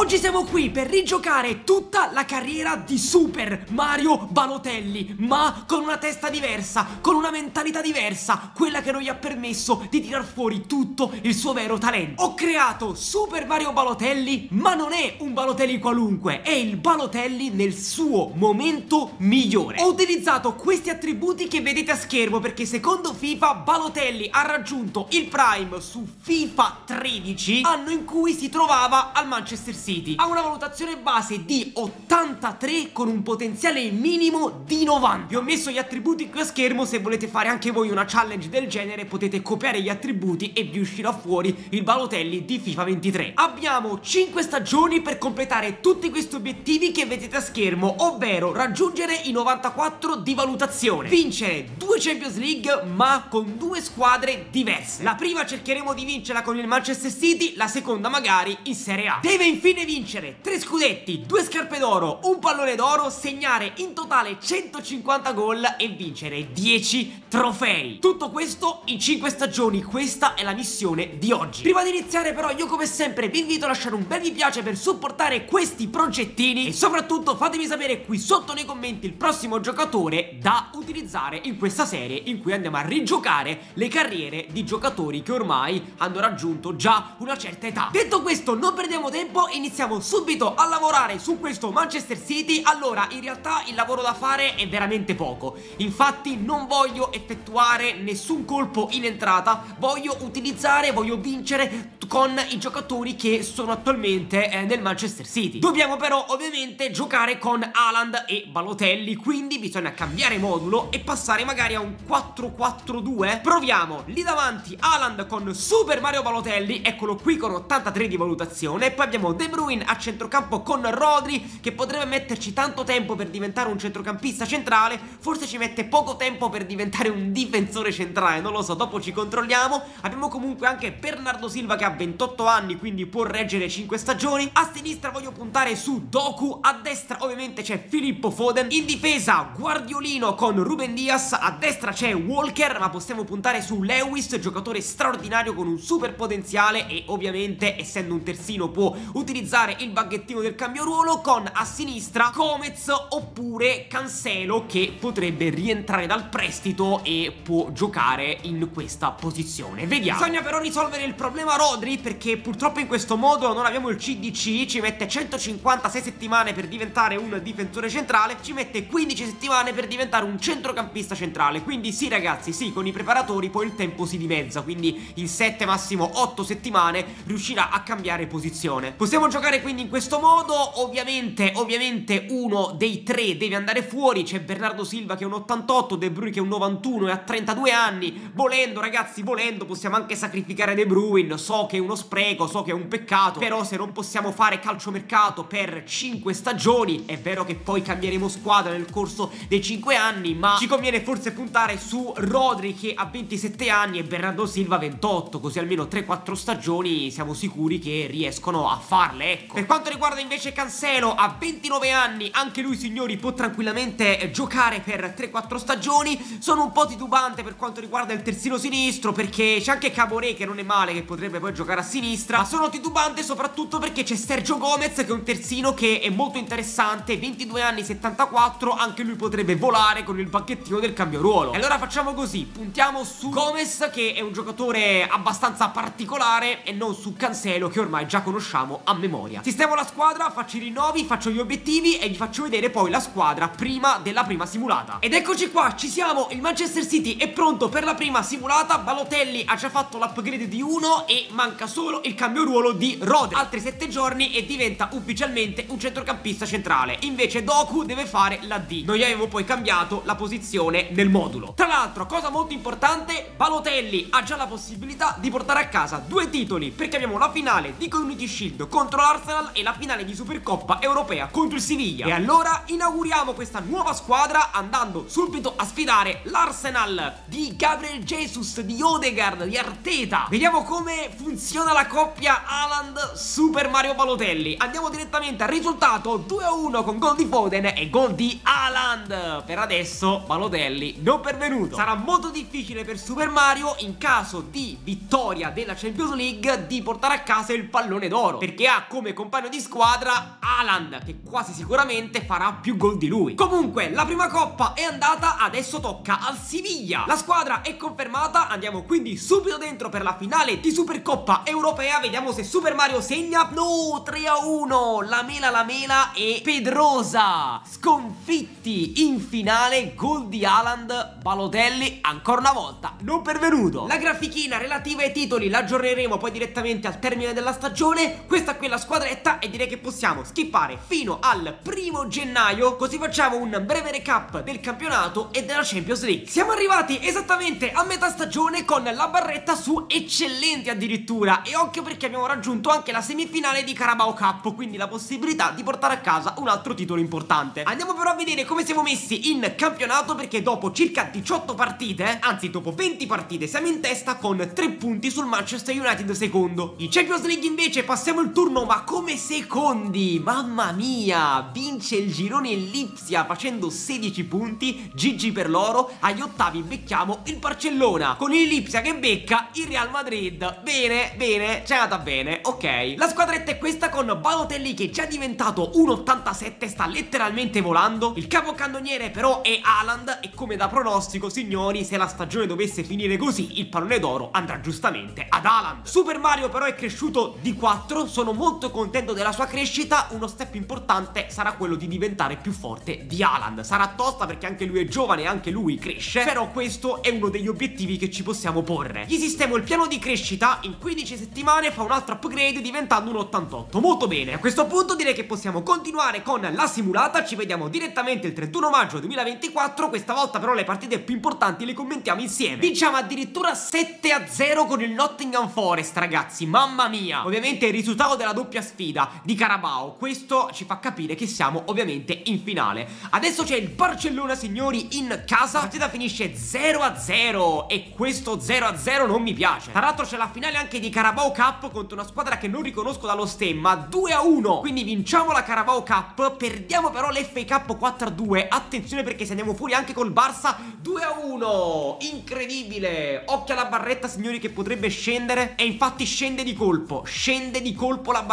Oggi siamo qui per rigiocare tutta la carriera di Super Mario Balotelli, ma con una testa diversa, con una mentalità diversa, quella che non gli ha permesso di tirar fuori tutto il suo vero talento. Ho creato Super Mario Balotelli, ma non è un Balotelli qualunque, è il Balotelli nel suo momento migliore. Ho utilizzato questi attributi che vedete a schermo perché secondo FIFA Balotelli ha raggiunto il Prime su FIFA 13, anno in cui si trovava al Manchester City. Ha una valutazione base di 83 con un potenziale minimo di 90. Vi ho messo gli attributi qui a schermo, se volete fare anche voi una challenge del genere potete copiare gli attributi e vi uscirà fuori il Balotelli di FIFA 23. Abbiamo 5 stagioni per completare tutti questi obiettivi che vedete a schermo, ovvero raggiungere i 94 di valutazione, vincere due Champions League ma con due squadre diverse. La prima cercheremo di vincerla con il Manchester City, la seconda magari in Serie A. Deve infine vincere 3 scudetti, 2 scarpe d'oro, un pallone d'oro, segnare in totale 150 gol e vincere 10 trofei. Tutto questo in 5 stagioni, questa è la missione di oggi. Prima di iniziare però io come sempre vi invito a lasciare un bel mi piace per supportare questi progettini e soprattutto fatemi sapere qui sotto nei commenti il prossimo giocatore da utilizzare in questa serie in cui andiamo a rigiocare le carriere di giocatori che ormai hanno raggiunto già una certa età. Detto questo non perdiamo tempo, iniziamo subito a lavorare su questo Manchester City. Allora in realtà il lavoro da fare è veramente poco, infatti non voglio effettuare nessun colpo in entrata, voglio utilizzare, voglio vincere con i giocatori che sono attualmente eh, nel Manchester City. Dobbiamo però ovviamente giocare con Haaland e Balotelli, quindi bisogna cambiare modulo e passare magari a un 4-4-2. Proviamo, lì davanti Haaland con Super Mario Balotelli, eccolo qui con 83 di valutazione, poi abbiamo De Bruyne a centrocampo con Rodri che potrebbe metterci tanto tempo per diventare un centrocampista centrale, forse ci mette poco tempo per diventare un difensore centrale, non lo so, dopo ci controlliamo. Abbiamo comunque anche Bernardo Silva che ha 28 anni, quindi può reggere 5 stagioni. A sinistra voglio puntare su Doku, a destra ovviamente c'è Filippo Foden, in difesa Guardiolino con Ruben Diaz, a destra c'è Walker, ma possiamo puntare su Lewis, giocatore straordinario con un super potenziale e ovviamente essendo un terzino può utilizzare il baghettino del cambio ruolo con a sinistra Gomez oppure Cancelo che potrebbe rientrare dal prestito e può giocare in questa posizione. Vediamo. Bisogna però risolvere il problema Rodri perché purtroppo in questo modo non abbiamo il CDC, ci mette 156 settimane per diventare un difensore centrale, ci mette 15 settimane per diventare un centrocampista centrale. Quindi sì ragazzi, sì, con i preparatori poi il tempo si dimezza, quindi in 7 massimo 8 settimane riuscirà a cambiare posizione. Possiamo giocare quindi in questo modo, ovviamente, ovviamente uno dei tre deve andare fuori, c'è Bernardo Silva che è un 88, De Bruyne che è un 91 e ha 32 anni, volendo ragazzi, volendo possiamo anche sacrificare De Bruyne, so che è uno spreco, so che è un peccato, però se non possiamo fare calciomercato per 5 stagioni, è vero che poi cambieremo squadra nel corso dei 5 anni, ma ci conviene forse puntare su Rodri che ha 27 anni e Bernardo Silva 28, così almeno 3-4 stagioni siamo sicuri che riescono a farle, ecco. Per quanto riguarda invece Cancelo, ha 29 anni, anche lui signori può tranquillamente giocare per 3-4 stagioni, sono un po' titubante per quanto riguarda il terzino sinistro perché c'è anche Caboret che non è male, che potrebbe poi giocare a sinistra, ma sono titubante soprattutto perché c'è Sergio Gomez che è un terzino che è molto interessante, 22 anni, 74, anche lui potrebbe volare con il banchettino del cambio ruolo. E allora facciamo così, puntiamo su Gomez che è un giocatore abbastanza particolare e non su Cancelo che ormai già conosciamo a memoria. Sistemo la squadra, faccio i rinnovi, faccio gli obiettivi e vi faccio vedere poi la squadra prima della prima simulata. Ed eccoci qua, ci siamo, il Manchester City è pronto per la prima simulata, Balotelli ha già fatto l'upgrade di uno e manca solo il cambio ruolo di Rodri. Altri 7 giorni e diventa ufficialmente un centrocampista centrale. Invece Doku deve fare la D. Noi avevo poi cambiato la posizione nel modulo. Tra l'altro, cosa molto importante, Balotelli ha già la possibilità di portare a casa due titoli perché abbiamo la finale di Community Shield contro l'Arsenal e la finale di Supercoppa Europea contro il Siviglia. E allora inauguriamo questa nuova squadra andando subito a sfidare l'Arsenal di Gabriel Jesus, di Odegaard, di Arteta. Vediamo come funziona la coppia Haaland Super Mario Balotelli. Andiamo direttamente al risultato 2-1 con gol di Foden e gol di Haaland. Per adesso Balotelli non pervenuto. Sarà molto difficile per Super Mario in caso di vittoria della Champions League di portare a casa il pallone d'oro perché ha come compagno di squadra Haaland che quasi sicuramente farà più gol di lui. Comunque la prima coppa è andata, adesso tocca al Siviglia. La squadra è confermata, andiamo quindi subito dentro per la finale di Supercoppa Europea, vediamo se Super Mario segna. No, 3 a 1, la mela la mela e Pedrosa sconfitti in finale, gol di Haaland, Balotelli ancora una volta, non pervenuto. La grafichina relativa ai titoli la aggiorneremo poi direttamente al termine della stagione, questa qui è la squadretta e direi che possiamo skippare fino al primo gennaio, così facciamo un breve recap del campionato e della Champions League. Siamo arrivati esattamente a metà stagione con la barretta su eccellenti addirittura e occhio perché abbiamo raggiunto anche la semifinale di Carabao Cup, quindi la possibilità di portare a casa un altro titolo importante. Andiamo però a vedere come siamo messi in campionato perché dopo circa 18 partite, anzi dopo 20 partite, siamo in testa con 3 punti sul Manchester United secondo. In Champions League invece passiamo il turno ma come secondi, mamma mia, vince il girone Lipsia facendo 16 punti, GG per loro, agli ottavi becchiamo il Barcellona, con il Lipsia che becca il Real Madrid, bene, bene, c'è andata bene, ok. La squadretta è questa con Balotelli che è già diventato 1,87, sta letteralmente volando, il capocannoniere però è Haaland e come da pronostico signori, se la stagione dovesse finire così, il pallone d'oro andrà giustamente ad Haaland. Super Mario però è cresciuto di 4, sono molto contento della sua crescita, uno step importante sarà quello di diventare più forte di Haaland. Sarà tosta perché anche lui è giovane e anche lui cresce, però questo è uno degli obiettivi che ci possiamo porre. Gli sistemo il piano di crescita, in 15 settimane fa un altro upgrade diventando un 88. Molto bene, a questo punto direi che possiamo continuare con la simulata, ci vediamo direttamente il 31 maggio 2024, questa volta però le partite più importanti le commentiamo insieme. Vinciamo addirittura 7 a 0 con il Nottingham Forest, ragazzi, mamma mia. Ovviamente il risultato della doppia sfida di Carabao, questo ci fa capire che siamo ovviamente in finale. Adesso c'è il Barcellona, signori, in casa, la partita finisce 0 a 0 e questo 0 a 0 non mi piace. Tra l'altro c'è la finale anche di Carabao Cup contro una squadra che non riconosco dallo stemma, 2 a 1. Quindi vinciamo la Carabao Cup, perdiamo però l'FA Cup 4 a 2. Attenzione perché se andiamo fuori anche col Barça 2 a 1. Incredibile. Occhio alla barretta, signori, che potrebbe scendere e infatti scende di colpo. Scende di colpo la barretta.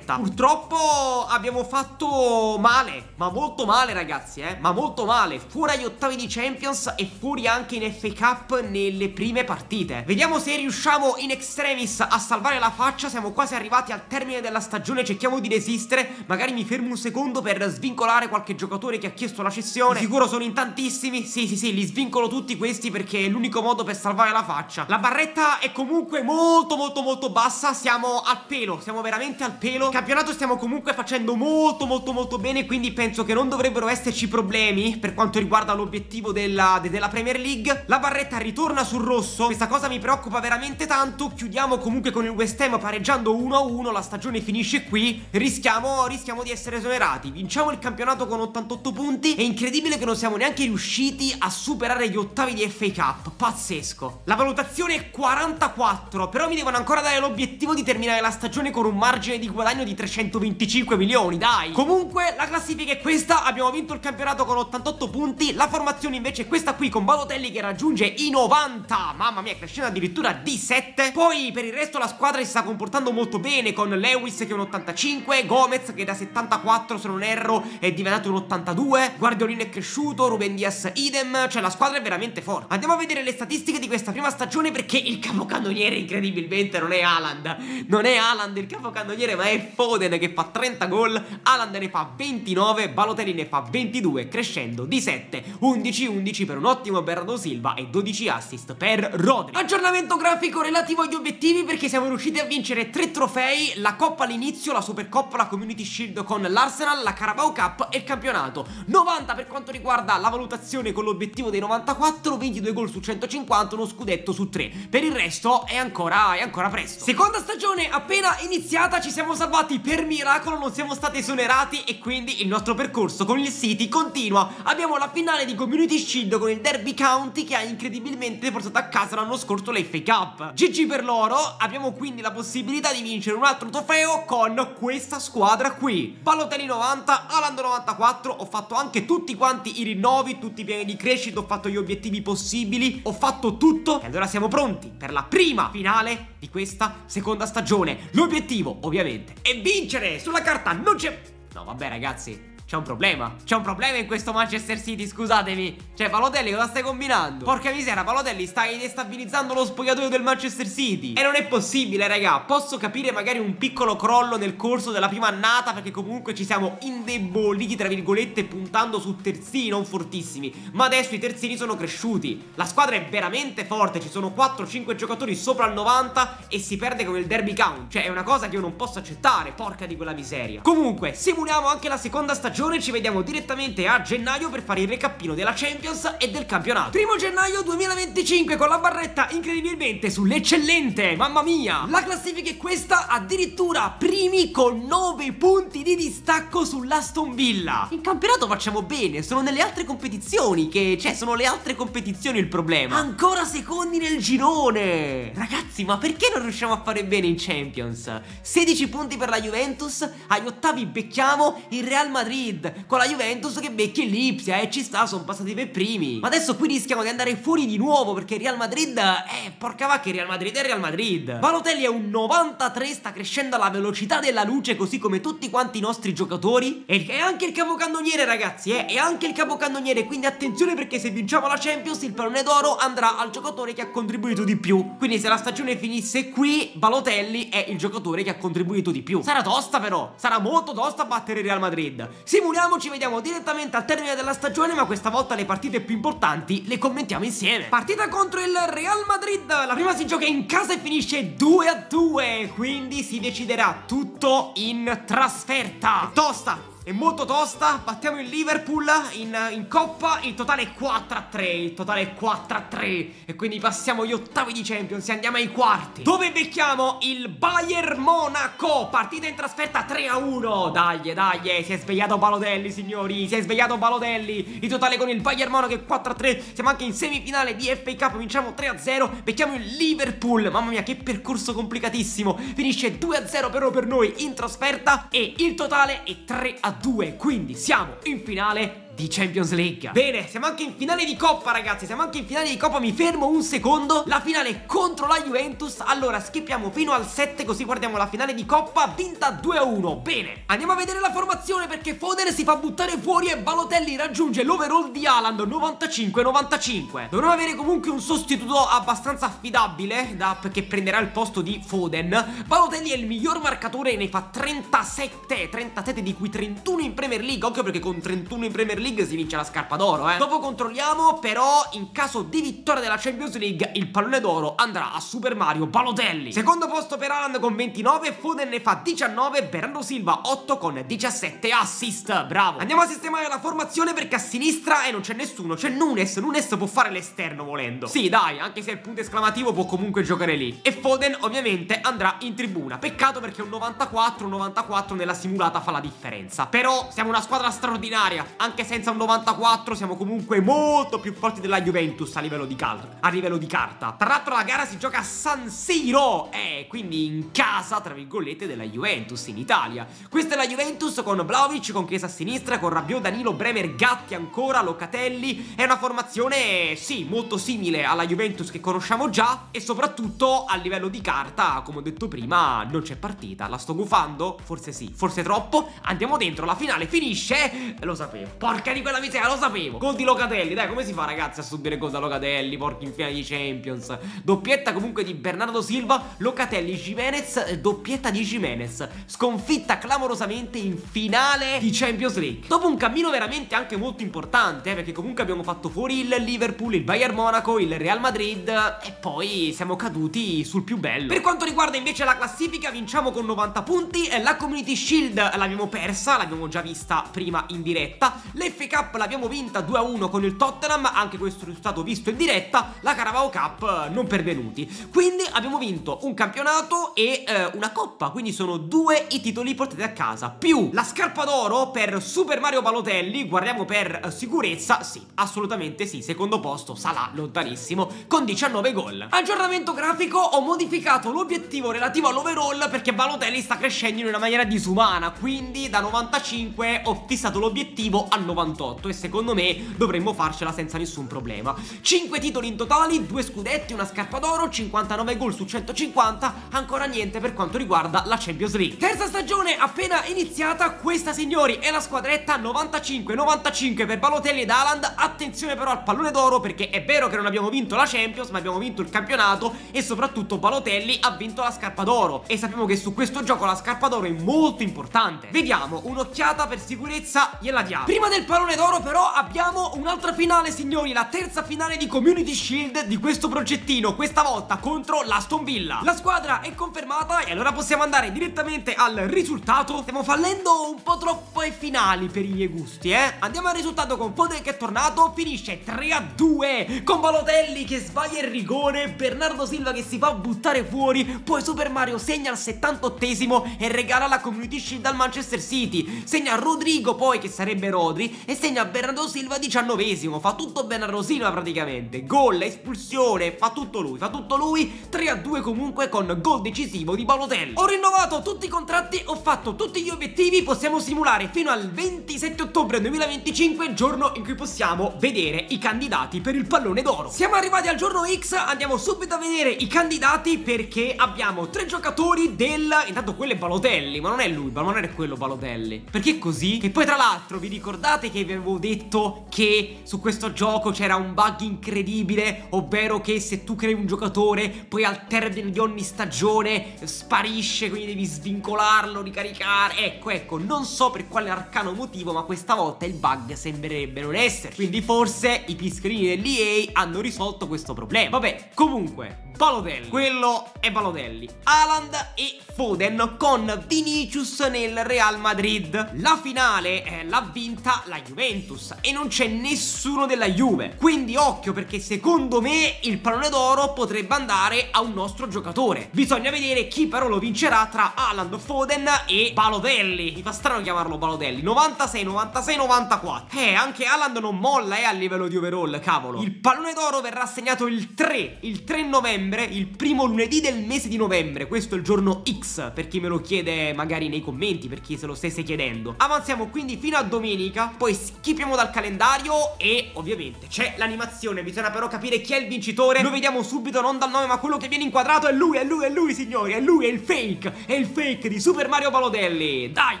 Purtroppo abbiamo fatto male, ma molto male, ragazzi, eh. Ma molto male. Fuori agli ottavi di Champions e fuori anche in FA Cup nelle prime partite. Vediamo se riusciamo in extremis a salvare la faccia. Siamo quasi arrivati al termine della stagione. Cerchiamo di resistere. Magari mi fermo un secondo per svincolare qualche giocatore che ha chiesto la cessione. Sicuro sono in tantissimi. Sì, sì, sì, li svincolo tutti questi perché è l'unico modo per salvare la faccia. La barretta è comunque molto, molto, molto bassa. Siamo al pelo. Siamo veramente al pelo. Campionato stiamo comunque facendo molto, molto, molto bene. Quindi penso che non dovrebbero esserci problemi per quanto riguarda l'obiettivo della, de, della Premier League. La barretta ritorna sul rosso. Questa cosa mi preoccupa veramente tanto. Chiudiamo comunque con il West Ham pareggiando 1-1. La stagione finisce qui. Rischiamo, rischiamo di essere esonerati. Vinciamo il campionato con 88 punti. È incredibile che non siamo neanche riusciti a superare gli ottavi di FA Cup. Pazzesco. La valutazione è 44. Però mi devono ancora dare l'obiettivo di terminare la stagione con un margine di guadagno di 325 milioni. Dai. Comunque, la classifica è questa. Abbiamo vinto il campionato con 88 punti. La formazione invece è questa qui con Balotelli che raggiunge i 90. Mamma mia, crescendo addirittura di 7. Poi per il resto la squadra si sta comportando molto bene con Lewis che è un 85, Gomez che da 74 se non erro è diventato un 82, Guardiolino è cresciuto, Ruben Diaz idem, cioè la squadra è veramente forte. Andiamo a vedere le statistiche di questa prima stagione perché il capocannoniere incredibilmente non è Haaland. Non è Haaland il capocannoniere ma è Foden che fa 30 gol, Haaland ne fa 29, Balotelli ne fa 22, crescendo di 7, 11-11 per un ottimo Bernardo Silva e 12 assist per Rodri. Aggiornamento grafico relativo agli obiettivi perché siamo riusciti a vincere 3 trofei, la Coppa all'inizio, la Supercoppa, la Community Shield con l'Arsenal, la Carabao Cup e il campionato. 90 per quanto riguarda la valutazione con l'obiettivo dei 94, 22 gol su 150, uno scudetto su 3. Per il resto è ancora, è ancora presto. Seconda stagione appena iniziata, ci siamo salvati per miracolo, non siamo stati esonerati e quindi il nostro percorso con il City continua. Abbiamo la finale di Community Shield con il Derby County che ha incredibilmente portato a casa l'anno scorso l'FA Cup. GG per loro, abbiamo quindi la possibilità di vincere un altro trofeo con questa squadra qui. Balotelli 90, Alando 94, ho fatto anche tutti quanti i rinnovi, tutti i piani di crescita, ho fatto gli obiettivi possibili, ho fatto tutto e allora siamo pronti per la prima finale di questa seconda stagione. L'obiettivo, ovviamente, è vincere! Sulla carta non c'è... No, vabbè ragazzi, c'è un problema. C'è un problema in questo Manchester City, scusatemi. Cioè, Palotelli, cosa stai combinando? Porca misera, Palotelli, stai destabilizzando lo spogliatoio del Manchester City. E non è possibile, raga. Posso capire magari un piccolo crollo nel corso della prima annata, perché comunque ci siamo indeboliti, tra virgolette, puntando su terzini non fortissimi. Ma adesso i terzini sono cresciuti. La squadra è veramente forte. Ci sono 4-5 giocatori sopra il 90 e si perde con il derby count. Cioè, è una cosa che io non posso accettare. Porca di quella miseria. Comunque, simuliamo anche la seconda stagione stagione ci vediamo direttamente a gennaio per fare il recappino della Champions e del campionato. Primo gennaio 2025 con la barretta incredibilmente sull'eccellente, mamma mia! La classifica è questa, addirittura primi con 9 punti di distacco sull'Aston Villa. In campionato facciamo bene, sono nelle altre competizioni che, cioè, sono le altre competizioni il problema. Ancora secondi nel girone! Ragazzi, ma perché non riusciamo a fare bene in Champions? 16 punti per la Juventus, agli ottavi becchiamo il Real Madrid Madrid con la Juventus che becchi l'Ipsia e ci sta, sono passati per primi. Ma adesso qui rischiamo di andare fuori di nuovo perché Real Madrid, eh, porca vacca, Real Madrid è Real Madrid. Balotelli è un 93, sta crescendo alla velocità della luce così come tutti quanti i nostri giocatori. E anche il capocannoniere ragazzi, eh, è anche il capocannoniere, quindi attenzione perché se vinciamo la Champions il pallone d'oro andrà al giocatore che ha contribuito di più. Quindi se la stagione finisse qui, Balotelli è il giocatore che ha contribuito di più. Sarà tosta però, sarà molto tosta battere Real Madrid. Simuliamo, ci vediamo direttamente al termine della stagione, ma questa volta le partite più importanti le commentiamo insieme. Partita contro il Real Madrid, la prima si gioca in casa e finisce 2 a 2, quindi si deciderà tutto in trasferta. Tosta, è molto tosta, battiamo il Liverpool in, in, Coppa, il totale è 4 a 3, il totale è 4 a 3 e quindi passiamo gli ottavi di Champions e andiamo ai quarti. Dove becchiamo il Bayern Monaco, partita in trasferta 3 a 1, dai, dai, si è svegliato Balotelli signori, si è svegliato Balotelli, il totale con il Bayern Monaco è 4 a 3, siamo anche in semifinale di FA Cup, vinciamo 3 a 0, becchiamo il Liverpool, mamma mia che percorso complicatissimo, finisce 2 a 0 però per noi in trasferta. E il totale è 3 a 2, quindi siamo in finale di Champions League. Bene, siamo anche in finale di Coppa ragazzi. Siamo anche in finale di Coppa, mi fermo un secondo. La finale contro la Juventus. Allora skippiamo fino al 7 così guardiamo la finale di Coppa Vinta 2-1, bene. Andiamo a vedere la formazione perché Foden si fa buttare fuori E Balotelli raggiunge l'overall di Haaland 95-95 Dovremmo avere comunque un sostituto abbastanza affidabile da, Che prenderà il posto di Foden. Balotelli è il miglior marcatore Ne fa 37 37 di cui 31 in Premier League. Occhio perché con 31 in Premier League League si vince la scarpa d'oro, eh. Dopo controlliamo, però, in caso di vittoria della Champions League, il pallone d'oro andrà a Super Mario Balotelli. Secondo posto per Alan con 29, Foden ne fa 19, Bernardo Silva 8 con 17 assist. Bravo. Andiamo a sistemare la formazione perché a sinistra eh, non c'è nessuno, c'è Nunes. Nunes può fare l'esterno volendo. Sì, dai, anche se il punto esclamativo può comunque giocare lì. E Foden ovviamente andrà in tribuna. Peccato perché un 94, un 94 nella simulata fa la differenza. Però siamo una squadra straordinaria, anche se senza un 94 siamo comunque molto più forti della Juventus a livello di, a livello di carta. Tra l'altro la gara si gioca a San Siro, eh, quindi in casa, tra virgolette, della Juventus in Italia. Questa è la Juventus con Vlaovic, con Chiesa a sinistra, con Rabiot, Danilo, Bremer, Gatti ancora, Locatelli. È una formazione, sì, molto simile alla Juventus che conosciamo già e soprattutto a livello di carta, come ho detto prima, non c'è partita. La sto gufando? Forse sì, forse troppo. Andiamo dentro, la finale finisce... Lo sapevo. Porca Porca di quella miseria, lo sapevo. Gol di Locatelli, dai come si fa ragazzi a subire gol da Locatelli Porchi in finale di Champions? Doppietta comunque di Bernardo Silva Locatelli, Jimenez, doppietta di Jimenez Sconfitta clamorosamente in finale di Champions League. Dopo un cammino veramente anche molto importante eh, Perché comunque abbiamo fatto fuori il Liverpool, il Bayern Monaco, il Real Madrid E poi siamo caduti sul più bello. Per quanto riguarda invece la classifica Vinciamo con 90 punti La Community Shield l'abbiamo persa L'abbiamo già vista prima in diretta. Le FA Cup l'abbiamo vinta 2-1 con il Tottenham, anche questo risultato visto in diretta, la Carabao Cup non pervenuti. Quindi abbiamo vinto un campionato e eh, una coppa, quindi sono due i titoli portati a casa, più la scarpa d'oro per Super Mario Balotelli, guardiamo per eh, sicurezza, sì, assolutamente sì, secondo posto, Salah lontanissimo, con 19 gol. Aggiornamento grafico, ho modificato l'obiettivo relativo all'overall perché Balotelli sta crescendo in una maniera disumana, quindi da 95 ho fissato l'obiettivo a 98 e secondo me dovremmo farcela senza nessun problema. 5 titoli in totali, 2 scudetti, una scarpa d'oro, 59 gol su 150, ancora niente per quanto riguarda la Champions League. Terza stagione appena iniziata, questa signori è la squadretta 95-95 per Balotelli ed Haaland, attenzione però al pallone d'oro perché è vero che non abbiamo vinto la Champions ma abbiamo vinto il campionato e soprattutto Balotelli ha vinto la scarpa d'oro e sappiamo che su questo gioco la scarpa d'oro è molto importante. Vediamo, un'occhiata per sicurezza gliela diamo. Prima del pallone d'oro però abbiamo un'altra finale signori, la terza finale di Community Shield di questo progettino, questa volta contro l'Aston Villa. La squadra è confermata e allora possiamo andare direttamente al risultato. Stiamo fallendo un po' troppo ai finali per i miei gusti, eh. Andiamo al risultato con Foden che è tornato, finisce 3 a 2 con Balotelli che sbaglia il rigore, Bernardo Silva che si fa buttare fuori, poi Super Mario segna al 78esimo e regala la Community Shield al Manchester City. Segna Rodrigo poi che sarebbe Rodri e segna Bernardo Silva 19esimo, fa tutto Bernardo Silva praticamente. Gol, espulsione, fa tutto lui, fa tutto lui. 3 a 2 comunque con gol decisivo di Balotelli. Ho rinnovato tutti i contratti, ho fatto tutti gli obiettivi, possiamo simulare fino al 27 ottobre 2025, giorno in cui possiamo vedere i candidati per il pallone d'oro. Siamo arrivati al giorno X, andiamo subito a vedere i candidati perché abbiamo tre giocatori del... Intanto quello è Balotelli, ma non è lui, ma non è quello Balotelli. Perché così? Che poi tra l'altro vi ricordate che vi avevo detto che su questo gioco c'era un bug incredibile, ovvero che se tu crei un giocatore, poi al termine di ogni stagione sparisce, quindi devi svincolarlo, ricaricare. Ecco, ecco, non so per quale arcano motivo, ma questa volta il bug sembrerebbe non essere. Quindi forse i pischerini dell'EA hanno risolto questo problema. Vabbè, comunque, Balotelli. Quello è Balotelli. Haaland e Foden con Vinicius nel Real Madrid. La finale eh, l'ha vinta la Juventus e non c'è nessuno della Juve. Quindi occhio perché secondo me il pallone d'oro potrebbe andare a un nostro giocatore. Bisogna vedere chi però lo vincerà tra Haaland, Foden e Balotelli. Mi fa strano chiamarlo Balotelli. 96, 96, 94. Eh, anche Haaland non molla eh, a livello di overall, cavolo. Il pallone d'oro verrà assegnato il 3, il 3 novembre il primo lunedì del mese di novembre. Questo è il giorno X, per chi me lo chiede magari nei commenti, per chi se lo stesse chiedendo. Avanziamo quindi fino a domenica, poi schippiamo dal calendario e ovviamente c'è l'animazione. Bisogna però capire chi è il vincitore. Lo vediamo subito, non dal nome, ma quello che viene inquadrato è lui, è lui, è lui, signori. È lui, è il fake. È il fake di Super Mario Balotelli. Dai,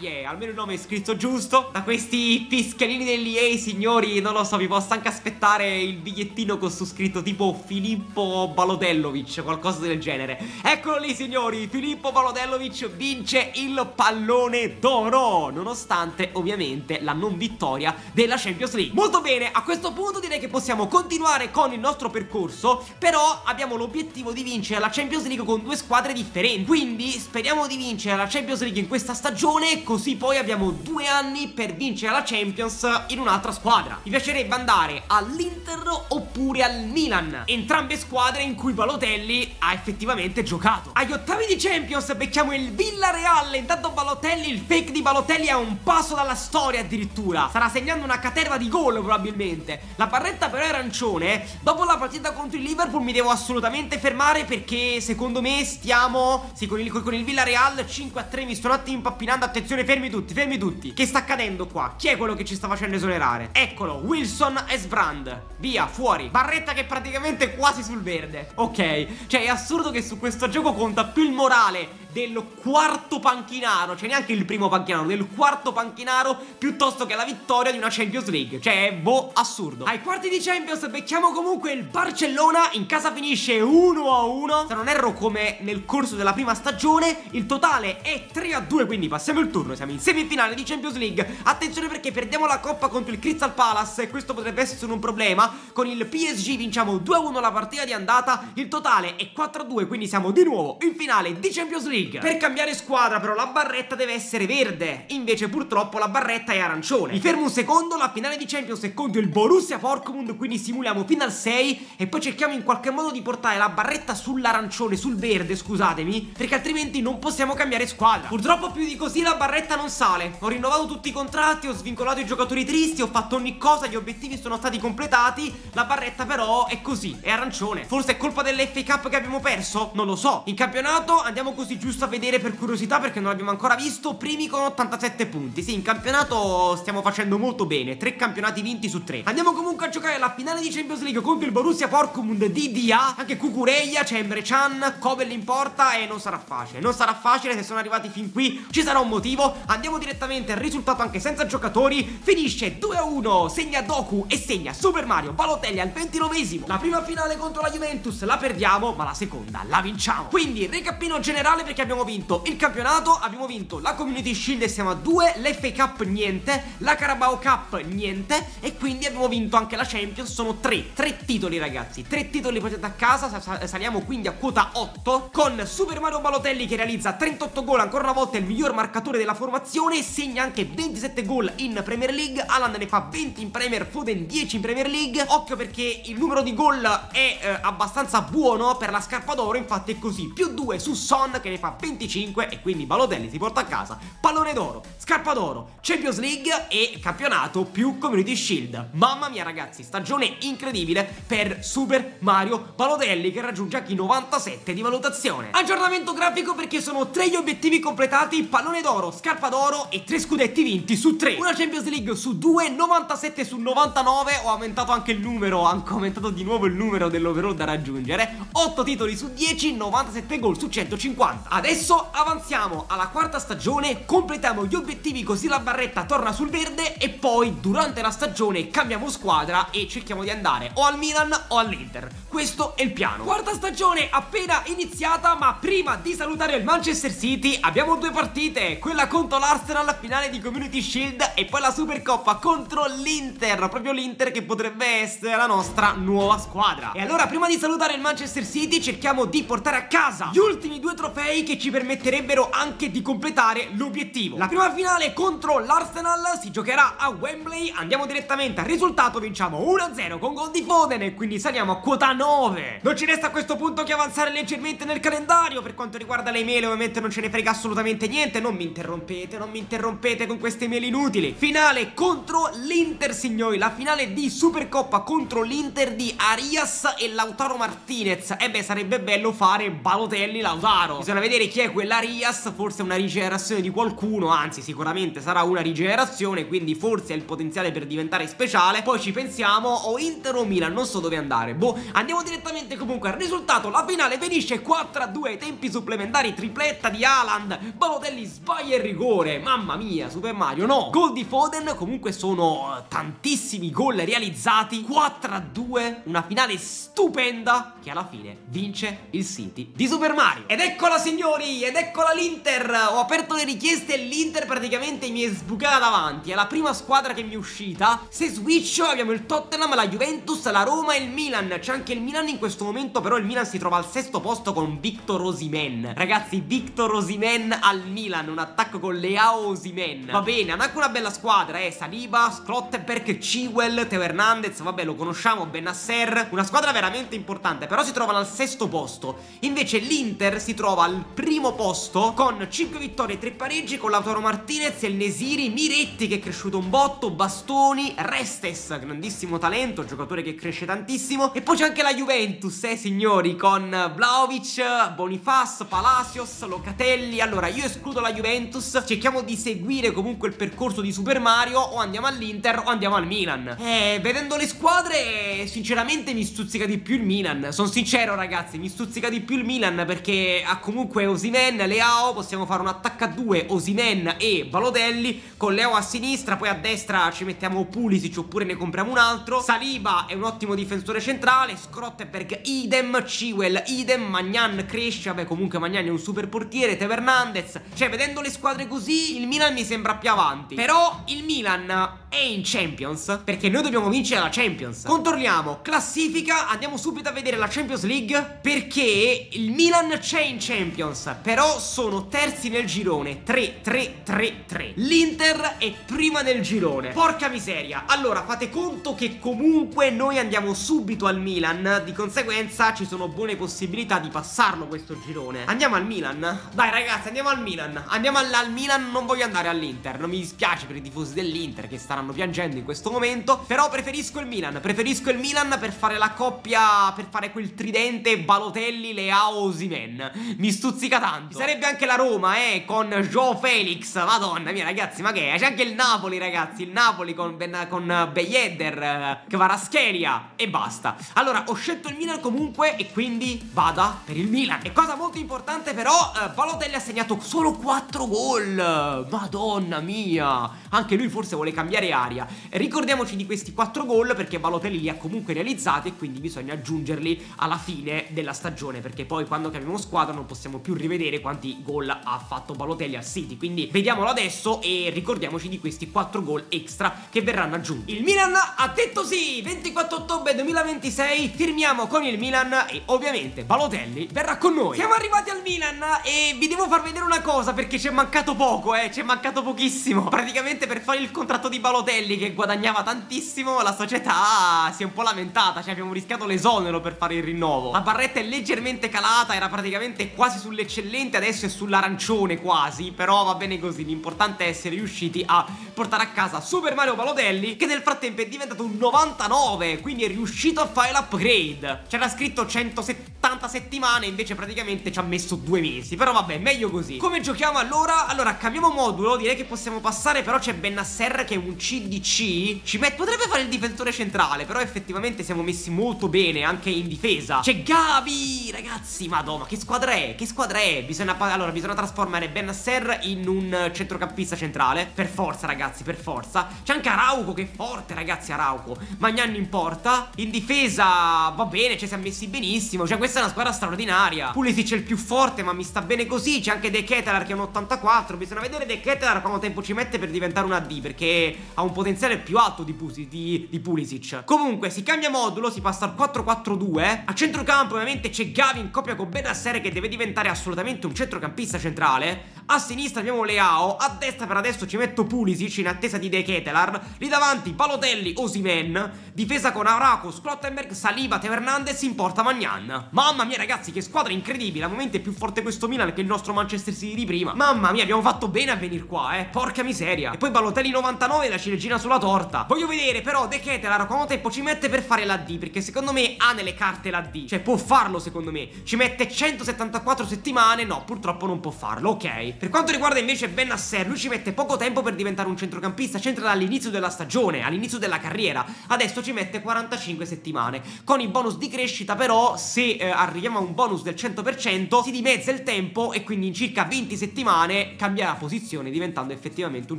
eh, almeno il nome è scritto giusto. Da questi fischialini dell'EA, signori, non lo so, vi posso anche aspettare il bigliettino con su scritto tipo Filippo Balotello Balotellovic, qualcosa del genere. Eccolo lì, signori, Filippo Balotellovic vince il pallone d'oro, nonostante ovviamente la non vittoria della Champions League. Molto bene, a questo punto direi che possiamo continuare con il nostro percorso, però abbiamo l'obiettivo di vincere la Champions League con due squadre differenti. Quindi speriamo di vincere la Champions League in questa stagione, così poi abbiamo due anni per vincere la Champions in un'altra squadra. Mi piacerebbe andare all'Inter oppure al Milan, entrambe squadre in cui Balotelli ha effettivamente giocato. Agli ottavi di Champions becchiamo il Villareal. Intanto Balotelli, il fake di Balotelli è un passo dalla storia addirittura. Starà segnando una caterva di gol probabilmente. La barretta però è arancione. Dopo la partita contro il Liverpool mi devo assolutamente fermare perché secondo me stiamo... Sì, con il, con il Villareal 5 a 3 mi sto un attimo impappinando. Attenzione, fermi tutti, fermi tutti. Che sta accadendo qua? Chi è quello che ci sta facendo esonerare? Eccolo, Wilson e Sbrand. Via, fuori. Barretta che è praticamente quasi sul verde. Ok. Cioè è assurdo che su questo gioco conta più il morale del quarto panchinaro, cioè neanche il primo panchinaro, del quarto panchinaro piuttosto che la vittoria di una Champions League. Cioè è boh, assurdo. Ai quarti di Champions becchiamo comunque il Barcellona, in casa finisce 1-1. Se non erro come nel corso della prima stagione, il totale è 3-2, quindi passiamo il turno, siamo in semifinale di Champions League. Attenzione perché perdiamo la coppa contro il Crystal Palace e questo potrebbe essere un problema. Con il PSG vinciamo 2-1 la partita di andata, il totale è 4-2, quindi siamo di nuovo in finale di Champions League. League. Per cambiare squadra però la barretta deve essere verde, invece purtroppo la barretta è arancione. Mi fermo un secondo, la finale di Champions è contro il Borussia Dortmund, quindi simuliamo fino al 6 e poi cerchiamo in qualche modo di portare la barretta sull'arancione, sul verde, scusatemi, perché altrimenti non possiamo cambiare squadra. Purtroppo più di così la barretta non sale. Ho rinnovato tutti i contratti, ho svincolato i giocatori tristi, ho fatto ogni cosa, gli obiettivi sono stati completati, la barretta però è così, è arancione. Forse è colpa dell'FA Cup che abbiamo perso? Non lo so. In campionato andiamo così giusto a vedere per curiosità perché non l'abbiamo ancora visto, primi con 87 punti. Sì, in campionato stiamo facendo molto bene, 3 campionati vinti su 3. Andiamo comunque a giocare la finale di Champions League contro il Borussia Dortmund di DA, anche Kukureya, c'è Emre Can, Kobel in porta e non sarà facile. Non sarà facile se sono arrivati fin qui, ci sarà un motivo. Andiamo direttamente al risultato anche senza giocatori. Finisce 2-1, segna Doku e segna Super Mario Balotelli al 29esimo. La prima finale contro la Juventus la perdiamo, ma la seconda la vinciamo. Quindi, recapino generale perché abbiamo vinto il campionato, abbiamo vinto la Community Shield e siamo a 2, l'FA Cup niente, la Carabao Cup niente e quindi abbiamo vinto anche la Champions, sono 3, 3 titoli ragazzi, 3 titoli portati a casa, saliamo quindi a quota 8 con Super Mario Balotelli che realizza 38 gol, ancora una volta il miglior marcatore della formazione, segna anche 27 gol in Premier League, Alan ne fa 20 in Premier, Foden 10 in Premier League, occhio perché il numero di gol è eh, abbastanza buono per la scarpa d'oro, infatti è così, più 2 su Son che ne fa 25 e quindi Balotelli si porta a casa, pallone d'oro, scarpa d'oro, Champions League e campionato più Community Shield. Mamma mia ragazzi, stagione incredibile per Super Mario Balotelli che raggiunge anche i 97 di valutazione. Aggiornamento grafico perché sono 3 gli obiettivi completati, pallone d'oro, scarpa d'oro e 3 scudetti vinti su 3. Una Champions League su 2, 97 su 99, ho aumentato anche il numero, ho aumentato di nuovo il numero dell'overall da raggiungere, 8 titoli su 10, 97 gol su 150. Adesso avanziamo alla quarta stagione, completiamo gli obiettivi così la barretta torna sul verde e poi durante la stagione cambiamo squadra e cerchiamo di andare o al Milan o all'Inter. Questo è il piano. Quarta stagione appena iniziata, ma prima di salutare il Manchester City abbiamo due partite, quella contro l'Arsenal finale di Community Shield e poi la Supercoppa contro l'Inter, proprio l'Inter che potrebbe essere la nostra nuova squadra. E allora prima di salutare il Manchester City cerchiamo di portare a casa gli ultimi due trofei che ci permetterebbero anche di completare l'obiettivo. La prima finale contro l'Arsenal si giocherà a Wembley, andiamo direttamente al risultato, vinciamo 1-0 con gol di Foden e quindi saliamo a quota 9. Non ci resta a questo punto che avanzare leggermente nel calendario, per quanto riguarda le email ovviamente non ce ne frega assolutamente niente, non mi interrompete, non mi interrompete con queste email inutili. Finale contro l'Inter signori, la finale di Supercoppa contro l'Inter di Arias e Lautaro Martinez. E beh sarebbe bello fare Balotelli Lautaro. Bisogna vedere chi è quell'Arias, forse una rigenerazione di qualcuno, anzi sicuramente sarà una rigenerazione, quindi forse ha il potenziale per diventare speciale. Poi ci pensiamo, o Inter o Milan, non so dove andare. Boh, andiamo direttamente comunque al risultato. La finale finisce 4-2 ai tempi supplementari, tripletta di Haaland. Balotelli sbaglia il rigore. Mamma mia, Super Mario, no. Gol di Foden, comunque sono tantissimi gol realizzati. 4-2, una finale stupenda che alla fine vince il City di Super Mario. Ed eccola signori, ed eccola l'Inter. Ho aperto le richieste e l'Inter praticamente mi è sbucata davanti. È la prima squadra che mi è uscita. Se switch abbiamo il Tottenham, la Juventus, la Roma e il Milan. C'è anche il Milan in questo momento, però il Milan si trova al sesto posto con Victor Osimen. Ragazzi, Victor Osimen al Milan, un attacco con Leao Osimen. Va bene, hanno anche una bella squadra, eh. Saliba, Schlottenberg, Ciwell, Teo Hernandez, vabbè, lo conosciamo, Benasser. Una squadra veramente importante, però si trovano al sesto posto. Invece l'Inter si trova al primo posto con 5 vittorie e 3 pareggi con Lautaro Martinez, El Nesiri, Miretti che è cresciuto un botto, Bastoni, Restes, grandissimo talento, giocatore che cresce tantissimo. E poi c'è anche la Juventus, eh signori, con Vlaovic, Bonifaz, Palacios, Locatelli. Allora io escludo la Juventus, cerchiamo di seguire comunque il percorso di Super Mario o andiamo all'Inter o andiamo al Milan. Eh, vedendo le squadre, sinceramente mi stuzzica di più il Milan. Sono sincero ragazzi, mi stuzzica di più il Milan perché ha comunque Osimen, Leao, possiamo fare un attacco a due, Osimen e Balotelli, con Leao a sinistra, poi a destra ci mettiamo Pulisic oppure ne compriamo un altro. Saliba è un ottimo difensore centrale, Scrottenberg idem, Ciwell idem, Magnan cresce, vabbè comunque Magnan è un super portiere, Teo Hernandez. Cioè vedendo le squadre così il Milan mi sembra più avanti. Però il Milan è in Champions perché noi dobbiamo vincere la Champions. Controlliamo classifica, andiamo subito a vedere la Champions League perché il Milan c'è in Champions. Champions, però sono terzi nel girone, 3-3-3-3. L'Inter è prima nel girone. Porca miseria. Allora, fate conto che comunque noi andiamo subito al Milan, di conseguenza ci sono buone possibilità di passarlo questo girone. Andiamo al Milan? Dai ragazzi, andiamo al Milan. Andiamo al, al Milan, non voglio andare all'Inter. Non mi dispiace per i tifosi dell'Inter che staranno piangendo in questo momento, però preferisco il Milan. Preferisco il Milan per fare la coppia, per fare quel tridente Balotelli, Leao, Osimen. Mi stuzzica tanto. Ci sarebbe anche la Roma, eh, con Joe Felix. Madonna mia, ragazzi, ma che è? C'è anche il Napoli, ragazzi. Il Napoli con, ben, con Beyeder, eh, Kvaraschelia e basta. Allora, ho scelto il Milan comunque e quindi vada per il Milan. E cosa molto importante però, eh, Balotelli ha segnato solo 4 gol. Madonna mia. Anche lui forse vuole cambiare aria. Ricordiamoci di questi 4 gol perché Balotelli li ha comunque realizzati e quindi bisogna aggiungerli alla fine della stagione perché poi quando cambiamo squadra non possiamo più rivedere quanti gol ha fatto Balotelli al City. Quindi vediamolo adesso e ricordiamoci di questi 4 gol extra che verranno aggiunti. Il Milan ha detto sì, 24 ottobre 2026 firmiamo con il Milan e ovviamente Balotelli verrà con noi. Siamo arrivati al Milan e vi devo far vedere una cosa perché ci è mancato poco, eh, ci è mancato pochissimo. Praticamente per fare il contratto di Balotelli che guadagnava tantissimo, la società si è un po' lamentata, cioè abbiamo rischiato l'esonero per fare il rinnovo. La barretta è leggermente calata, era praticamente quasi sull'eccellente, adesso è sull'arancione quasi, però va bene così, l'importante è essere riusciti a portare a casa Super Mario Balotelli che nel frattempo è diventato un 99, quindi è riuscito a fare l'upgrade. C'era scritto 170 settimane, invece praticamente ci ha messo due mesi, però vabbè, meglio così. Come giochiamo allora? Allora, cambiamo modulo, direi che possiamo passare, però c'è Benasser che è un CDC, ci met potrebbe fare il difensore centrale, però effettivamente siamo messi molto bene anche in difesa. C'è Gavi, ragazzi, madonna, che squadra è? Che squadra è? Bisogna, allora, bisogna trasformare Benasser in un centrocampista centrale, per forza, ragazzi, per forza. C'è anche Arauco che è forte, ragazzi, Arauco. Magnan in porta, in difesa va bene, ci siamo messi benissimo, cioè questa è una squadra straordinaria. Pulisic è il più forte, ma mi sta bene così, c'è anche De Ketelar che è un 84, bisogna vedere De Ketelar quanto tempo ci mette per diventare un AD, perché ha un potenziale più alto di, Pusi, di, di Pulisic. Comunque, si cambia modulo, si passa al 4-4-2. A centrocampo, ovviamente, c'è Gavi in coppia con Benasser che deve diventare assolutamente un centrocampista centrale. A sinistra abbiamo Leao, a destra per adesso ci metto Pulisic in attesa di De Ketelar. Lì davanti Balotelli, Osimen. Difesa con Auraco, Schlottenberg, Saliba, Teo Hernandez in porta Magnan. Mamma mia ragazzi, che squadra incredibile. Al momento è più forte questo Milan che il nostro Manchester City di prima. Mamma mia, abbiamo fatto bene a venire qua, eh. Porca miseria. E poi Balotelli 99 e la ciliegina sulla torta. Voglio vedere però De Ketelar quanto tempo ci mette per fare l'AD, perché secondo me ha nelle carte l'AD. Cioè può farlo secondo me. Ci mette 174 settimane, no, purtroppo non può farlo, ok. Per quanto riguarda invece Ben Nasser, lui ci mette poco tempo per diventare un centrocampista, c'entra dall'inizio della stagione, all'inizio della carriera. Adesso ci mette 45 settimane. Con i bonus di crescita però, se eh, arriviamo a un bonus del 100%, si dimezza il tempo e quindi in circa 20 settimane cambierà posizione diventando effettivamente un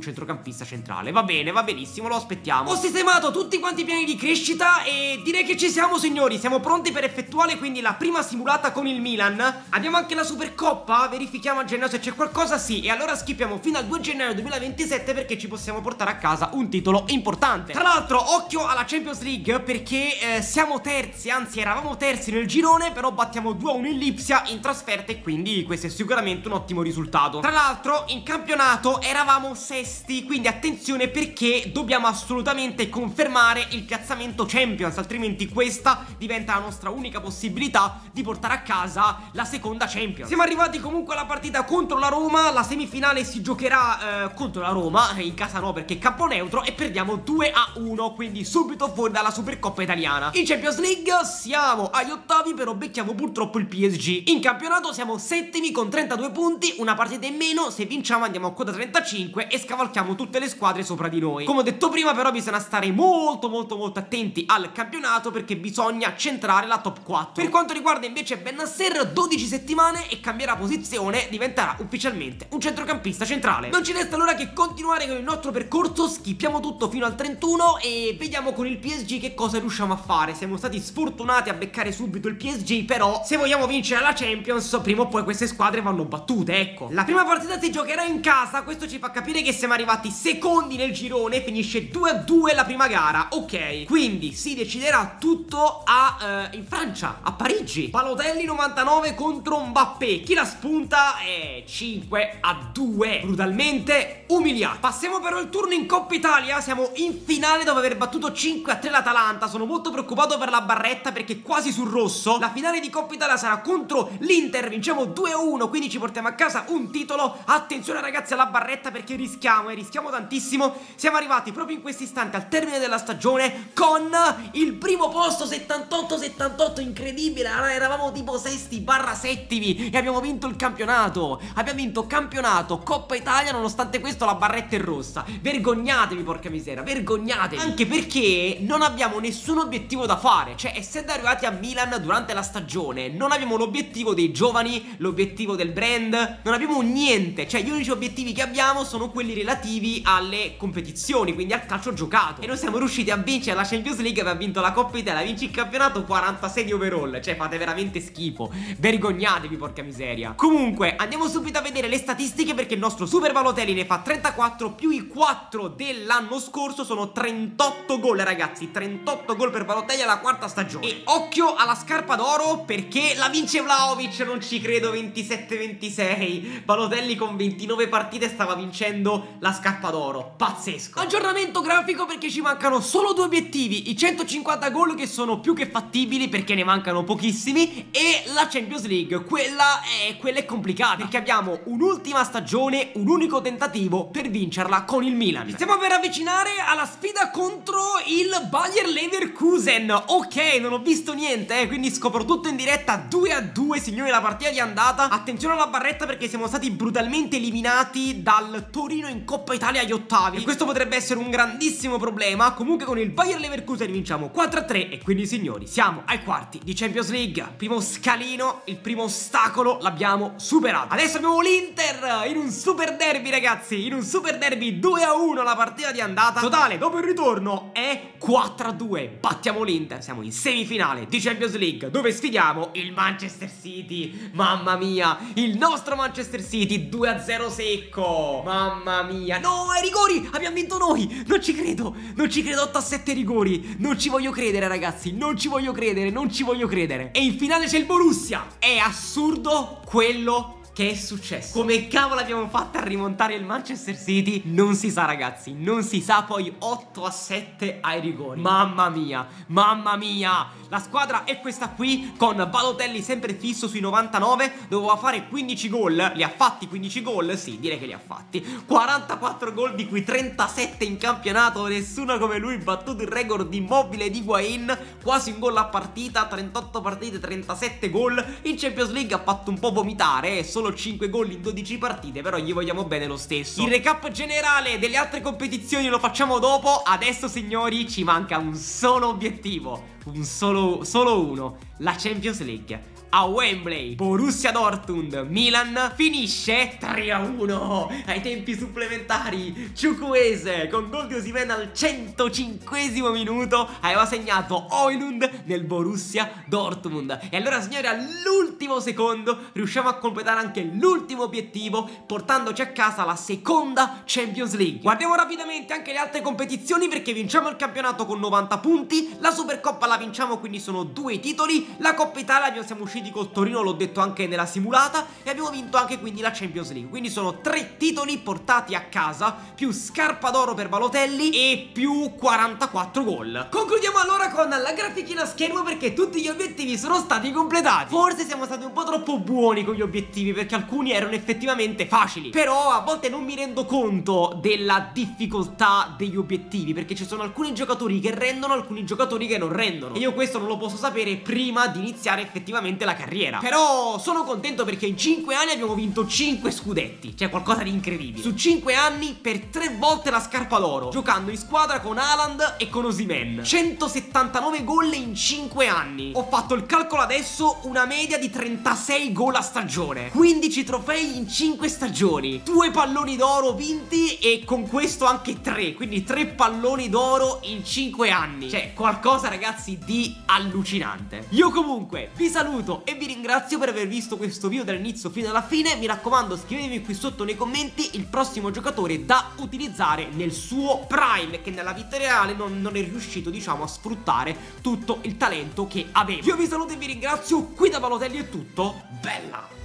centrocampista centrale. Va bene, va benissimo, lo aspettiamo. Ho sistemato tutti quanti i piani di crescita e direi che ci siamo signori, siamo pronti per effettuare quindi la prima simulata con il Milan. Abbiamo anche la Supercoppa, verifichiamo a gennaio se c'è qualcosa, sì, e allora schippiamo fino al 2 gennaio 2027 perché ci possiamo portare a casa un titolo importante. Tra l'altro, occhio alla Champions League perché eh, siamo terzi, anzi eravamo terzi nel girone, però battiamo 2-1 in Lipsia in trasferta e quindi questo è sicuramente un ottimo risultato. Tra l'altro, in campionato eravamo sesti, quindi attenzione perché dobbiamo assolutamente confermare il piazzamento Champions, altrimenti questa diventa la nostra unica possibilità di portare a casa la seconda Champions. Siamo arrivati comunque alla partita contro la Roma, la semifinale si giocherà eh, contro la Roma, in casa no perché campo neutro e perdiamo 2 a 1, quindi subito fuori dalla Supercoppa italiana. In Champions League siamo agli ottavi però becchiamo purtroppo il PSG. In campionato siamo settimi con 32 punti, una partita in meno, se vinciamo andiamo a quota 35 e scavalchiamo tutte le squadre sopra di noi. Come ho detto prima però bisogna stare molto molto molto attenti al campionato perché bisogna centrare la top 4. Per quanto riguarda invece Benasser 12 settimane e cambierà posizione, diventerà ufficialmente un centrocampista centrale. Non ci resta allora che continuare con il nostro percorso, schippiamo tutto fino al 31 e vediamo con il PSG che cosa riusciamo a fare. Siamo stati sfortunati a beccare subito il PSG, però se vogliamo vincere la Champions, prima o poi queste squadre vanno battute, ecco. La prima partita si giocherà in casa, questo ci fa capire che siamo arrivati secondi nel girone, finisce 2-2 la prima gara, ok. Quindi si deciderà tutto a, uh, in Francia, a Parigi. Palotelli 99 contro Mbappé parte chi la spunta è 5 a 2 Brutalmente umiliato. Passiamo però il turno in Coppa Italia. Siamo in finale dopo aver battuto 5 a 3 l'Atalanta. Sono molto preoccupato per la barretta perché quasi sul rosso. La finale di Coppa Italia sarà contro l'Inter. Vinciamo 2 a 1 quindi ci portiamo a casa un titolo. Attenzione ragazzi alla barretta perché rischiamo e rischiamo tantissimo. Siamo arrivati proprio in questo istante al termine della stagione Con il primo posto 78-78 incredibile Eravamo tipo sesti barra settimi E abbiamo vinto il campionato. Abbiamo vinto campionato, Coppa Italia Nonostante questo la barretta è rossa. Vergognatevi porca miseria, vergognatevi. Anche perché non abbiamo nessun obiettivo da fare. Cioè essendo arrivati a Milan durante la stagione Non abbiamo l'obiettivo dei giovani L'obiettivo del brand Non abbiamo niente. Cioè gli unici obiettivi che abbiamo sono quelli relativi alle competizioni Quindi al calcio giocato. E noi siamo riusciti a vincere la Champions League Abbiamo vinto la Coppa Italia Vinci il campionato 46 di overall. Cioè fate veramente schifo. Vergognatevi porca miseria. Comunque andiamo subito a vedere le statistiche Perché il nostro Super Balotelli ne fa 34 Più i 4 dell'anno scorso. Sono 38 gol ragazzi. 38 gol per Balotelli alla quarta stagione. E occhio alla scarpa d'oro Perché la vince Vlaovic Non ci credo 27-26 Balotelli con 29 partite stava vincendo la scarpa d'oro. Pazzesco. Aggiornamento grafico perché ci mancano solo due obiettivi. I 150 gol che sono più che fattibili Perché ne mancano pochissimi. E la Champions League Quella è, quella è complicata Perché abbiamo un'ultima stagione Un unico tentativo per vincerla con il Milan. Stiamo per avvicinare alla sfida contro il Bayer Leverkusen. Ok non ho visto niente eh, Quindi scopro tutto in diretta. 2 a 2 signori la partita di andata. Attenzione alla barretta perché siamo stati brutalmente eliminati dal Torino in Coppa Italia agli ottavi. E questo potrebbe essere un grandissimo problema. Comunque con il Bayer Leverkusen vinciamo 4 a 3 E quindi signori siamo ai quarti di Champions League. Primo scalino, il primo ostacolo l'abbiamo superato. Adesso abbiamo l'Inter in un super derby ragazzi In un super derby 2 a 1 la partita di andata. Totale dopo il ritorno è 4 a 2 Battiamo l'Inter, siamo in semifinale di Champions League Dove sfidiamo il Manchester City. Mamma mia, il nostro Manchester City 2 a 0 secco. Mamma mia, no ai rigori, abbiamo vinto noi. Non ci credo, non ci credo. 8 a 7 rigori. Non ci voglio credere ragazzi, non ci voglio credere, non ci voglio credere. E in finale c'è il Borussia. È assurdo quello che è successo? Come cavolo abbiamo fatto a rimontare il Manchester City? Non si sa ragazzi, non si sa. Poi 8 a 7 ai rigori. Mamma mia, mamma mia. La squadra è questa qui con Balotelli sempre fisso sui 99 Doveva fare 15 gol, li ha fatti 15 gol? Sì, direi che li ha fatti. 44 gol di cui 37 in campionato. Nessuno come lui battuto il record immobile di Guain Quasi un gol a partita, 38 partite, 37 gol. In Champions League ha fatto un po' vomitare, eh, solo solo 5 gol in 12 partite Però gli vogliamo bene lo stesso. Il recap generale delle altre competizioni lo facciamo dopo. Adesso signori ci manca un solo obiettivo Un solo, solo uno La Champions League a Wembley. Borussia Dortmund Milan finisce 3 a 1 ai tempi supplementari Ciucuese con gol di Osimen al 105 minuto aveva segnato Oilund nel Borussia Dortmund. E allora signori all'ultimo secondo riusciamo a completare anche l'ultimo obiettivo portandoci a casa la seconda Champions League. Guardiamo rapidamente anche le altre competizioni perché vinciamo il campionato con 90 punti la Supercoppa la vinciamo quindi sono due titoli la Coppa Italia siamo usciti usciti col Torino, l'ho detto anche nella simulata, e abbiamo vinto anche quindi la Champions League. Quindi sono tre titoli portati a casa, più scarpa d'oro per Balotelli e più 44 gol. Concludiamo allora con la grafichina a schermo perché tutti gli obiettivi sono stati completati. Forse siamo stati un po' troppo buoni con gli obiettivi perché alcuni erano effettivamente facili. Però a volte non mi rendo conto della difficoltà degli obiettivi perché ci sono alcuni giocatori che rendono, alcuni giocatori che non rendono. E io questo non lo posso sapere prima di iniziare effettivamente la carriera. Però sono contento perché in 5 anni abbiamo vinto 5 scudetti. Cioè qualcosa di incredibile. Su 5 anni per 3 volte la scarpa d'oro Giocando in squadra con Haaland e con Osimen 179 gol in 5 anni. Ho fatto il calcolo adesso Una media di 36 gol a stagione. 15 trofei in 5 stagioni. 2 palloni d'oro vinti e con questo anche 3 Quindi 3 palloni d'oro in 5 anni. Cioè qualcosa ragazzi di allucinante. Io comunque vi saluto e vi ringrazio per aver visto questo video dall'inizio fino alla fine. Mi raccomando scrivetemi qui sotto nei commenti il prossimo giocatore da utilizzare nel suo prime Che nella vita reale non, non è riuscito diciamo a sfruttare tutto il talento che aveva. Io vi saluto e vi ringrazio, qui da Balotelli è tutto, bella!